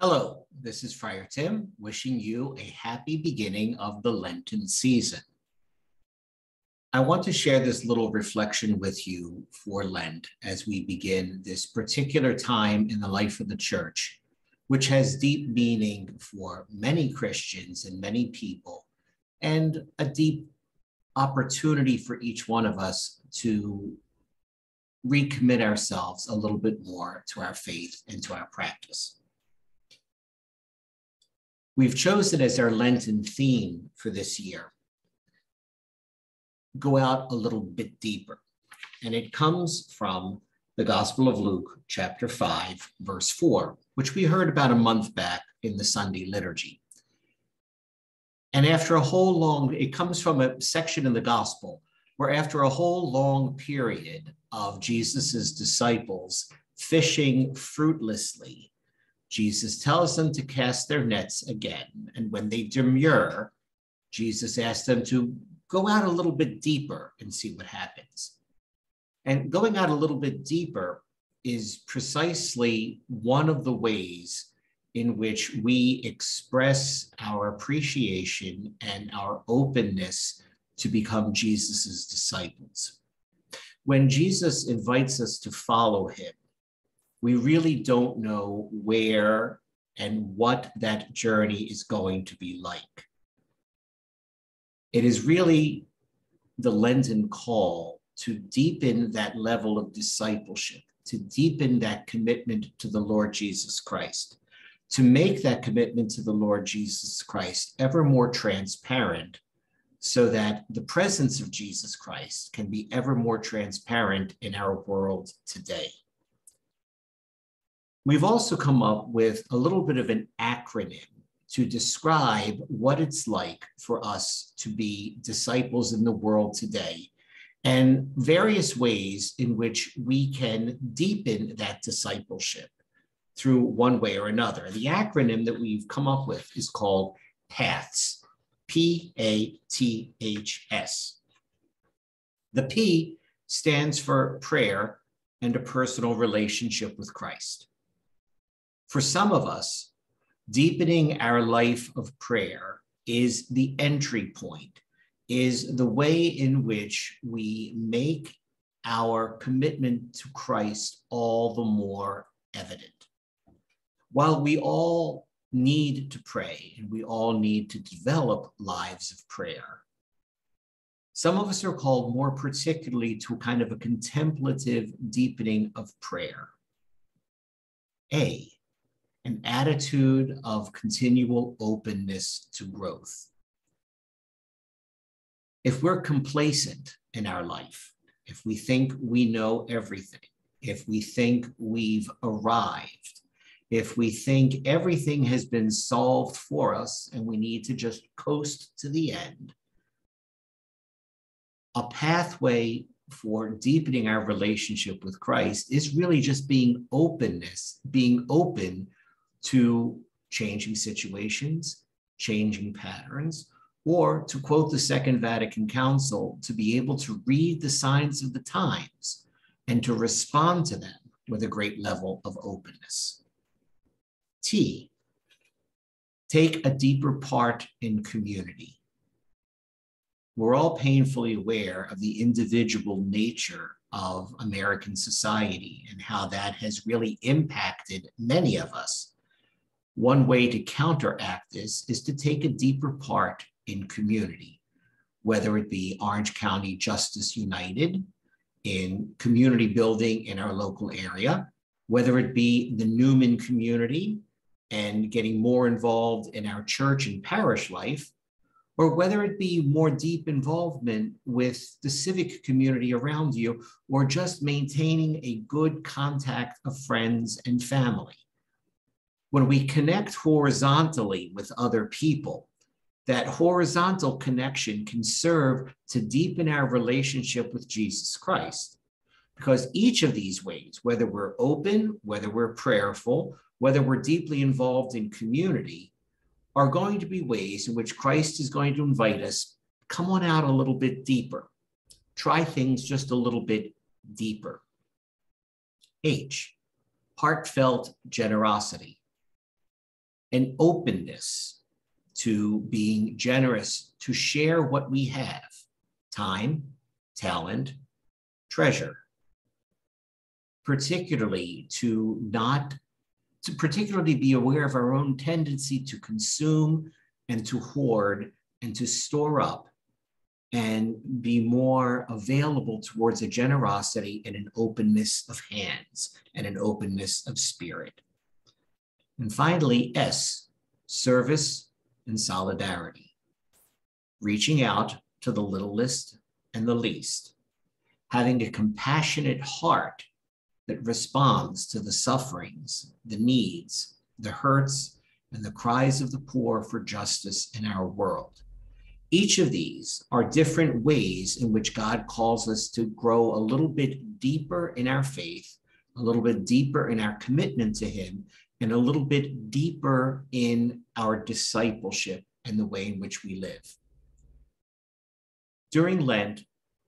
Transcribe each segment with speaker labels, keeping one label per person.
Speaker 1: Hello, this is Friar Tim wishing you a happy beginning of the Lenten season. I want to share this little reflection with you for Lent as we begin this particular time in the life of the church, which has deep meaning for many Christians and many people, and a deep opportunity for each one of us to recommit ourselves a little bit more to our faith and to our practice. We've chosen as our Lenten theme for this year go out a little bit deeper. And it comes from the Gospel of Luke, chapter 5, verse 4, which we heard about a month back in the Sunday liturgy. And after a whole long, it comes from a section in the Gospel where, after a whole long period of Jesus's disciples fishing fruitlessly Jesus tells them to cast their nets again. And when they demur, Jesus asks them to go out a little bit deeper and see what happens. And going out a little bit deeper is precisely one of the ways in which we express our appreciation and our openness to become Jesus's disciples. When Jesus invites us to follow him, we really don't know where and what that journey is going to be like. It is really the Lenten call to deepen that level of discipleship, to deepen that commitment to the Lord Jesus Christ, to make that commitment to the Lord Jesus Christ ever more transparent so that the presence of Jesus Christ can be ever more transparent in our world today. We've also come up with a little bit of an acronym to describe what it's like for us to be disciples in the world today and various ways in which we can deepen that discipleship through one way or another. The acronym that we've come up with is called PATHS, P A T H S. The P stands for prayer and a personal relationship with Christ. For some of us, deepening our life of prayer is the entry point, is the way in which we make our commitment to Christ all the more evident. While we all need to pray and we all need to develop lives of prayer, some of us are called more particularly to kind of a contemplative deepening of prayer. A, attitude of continual openness to growth. If we're complacent in our life, if we think we know everything, if we think we've arrived, if we think everything has been solved for us and we need to just coast to the end, a pathway for deepening our relationship with Christ is really just being openness, being open to changing situations, changing patterns, or to quote the Second Vatican Council, to be able to read the signs of the times and to respond to them with a great level of openness. T, take a deeper part in community. We're all painfully aware of the individual nature of American society and how that has really impacted many of us one way to counteract this is to take a deeper part in community, whether it be Orange County Justice United, in community building in our local area, whether it be the Newman community and getting more involved in our church and parish life, or whether it be more deep involvement with the civic community around you, or just maintaining a good contact of friends and family when we connect horizontally with other people, that horizontal connection can serve to deepen our relationship with Jesus Christ. Because each of these ways, whether we're open, whether we're prayerful, whether we're deeply involved in community, are going to be ways in which Christ is going to invite us come on out a little bit deeper. Try things just a little bit deeper. H, heartfelt generosity. An openness to being generous, to share what we have time, talent, treasure, particularly to not to particularly be aware of our own tendency to consume and to hoard and to store up and be more available towards a generosity and an openness of hands and an openness of spirit. And finally, S, service and solidarity, reaching out to the littlest and the least, having a compassionate heart that responds to the sufferings, the needs, the hurts, and the cries of the poor for justice in our world. Each of these are different ways in which God calls us to grow a little bit deeper in our faith, a little bit deeper in our commitment to Him, and a little bit deeper in our discipleship and the way in which we live. During Lent,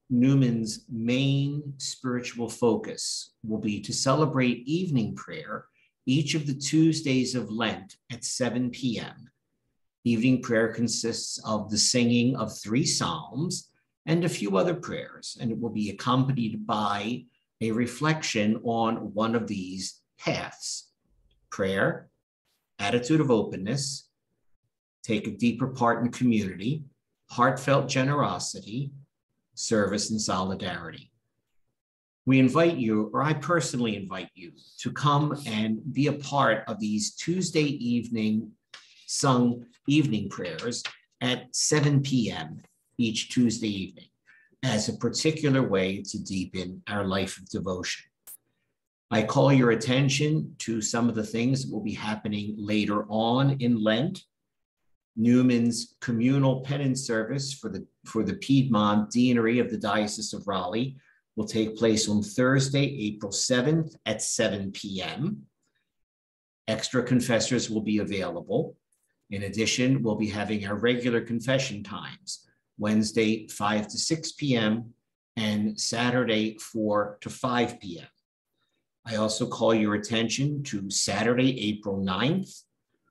Speaker 1: Newman's main spiritual focus will be to celebrate evening prayer each of the Tuesdays of Lent at 7 p.m. Evening prayer consists of the singing of three psalms and a few other prayers, and it will be accompanied by a reflection on one of these paths prayer, attitude of openness, take a deeper part in community, heartfelt generosity, service, and solidarity. We invite you, or I personally invite you, to come and be a part of these Tuesday evening sung evening prayers at 7 p.m. each Tuesday evening as a particular way to deepen our life of devotion. I call your attention to some of the things that will be happening later on in Lent Newman's communal penance service for the, for the Piedmont Deanery of the Diocese of Raleigh will take place on Thursday, April 7th at 7 p.m. Extra confessors will be available. In addition, we'll be having our regular confession times, Wednesday, 5 to 6 p.m., and Saturday, 4 to 5 p.m. I also call your attention to Saturday, April 9th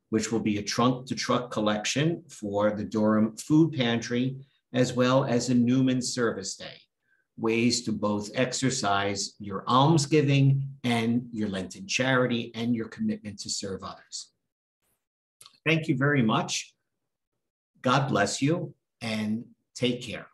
Speaker 1: which will be a trunk to truck collection for the Durham Food Pantry, as well as a Newman Service Day, ways to both exercise your almsgiving and your Lenten charity and your commitment to serve others. Thank you very much. God bless you and take care.